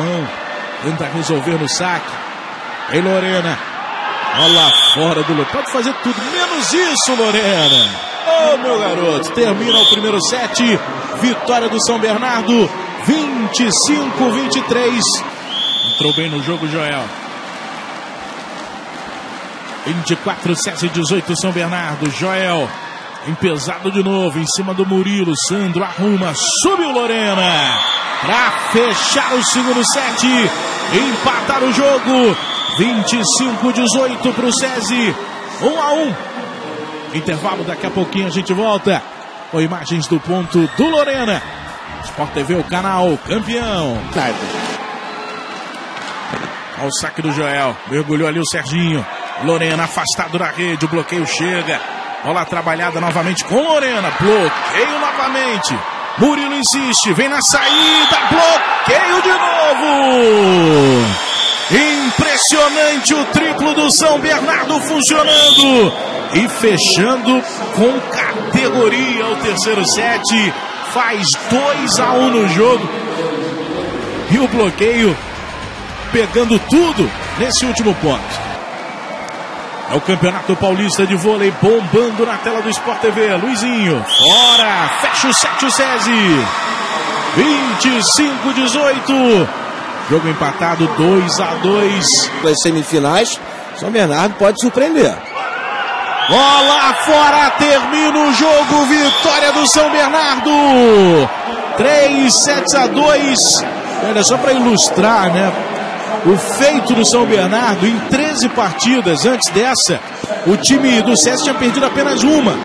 mão. Tenta resolver no saque. Em Lorena. Olha fora do Pode fazer tudo, menos isso, Lorena. Ô, oh, meu garoto. Termina o primeiro set. Vitória do São Bernardo. 25-23. Entrou bem no jogo, Joel. 24, 7 18, São Bernardo. Joel. Empesado de novo, em cima do Murilo. Sandro arruma, subiu Lorena. Para fechar o segundo set. Empatar o jogo. 25, 18 para o SESI. 1 a 1. Intervalo, daqui a pouquinho a gente volta. Com imagens do ponto do Lorena. Sport TV, o canal campeão. Tarde. Olha o saque do Joel. Mergulhou ali o Serginho. Lorena afastado da rede. O bloqueio chega. Bola trabalhada novamente com Lorena. Bloqueio novamente. Murilo insiste. Vem na saída. Bloqueio de novo. Impressionante o triplo do São Bernardo funcionando. E fechando com categoria o terceiro set. Faz 2 a 1 um no jogo. E o bloqueio pegando tudo nesse último ponto. É o Campeonato Paulista de Vôlei bombando na tela do Sport TV. Luizinho, fora, fecha o 7 o SESI. 25 18. Jogo empatado 2 a 2. Nas semifinais, São Bernardo pode surpreender. Bola fora, termina o jogo. Vitória do São Bernardo. 3 7 a 2. Olha só para ilustrar, né? O feito do São Bernardo em 13 partidas. Antes dessa, o time do SESC tinha perdido apenas uma.